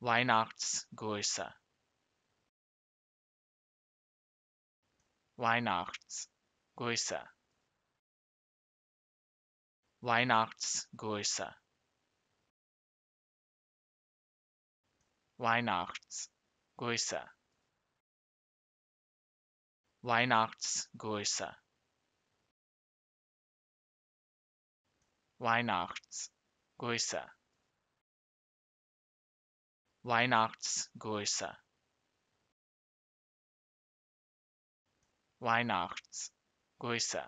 Weihnachtsgrüße. Weihnachtsgrüße. Weihnachtsgrüße. Weihnachtsgrüße. Weihnachtsgrüße. Weihnachtsgrüße Weihnachtsgrüße Weihnachtsgrüße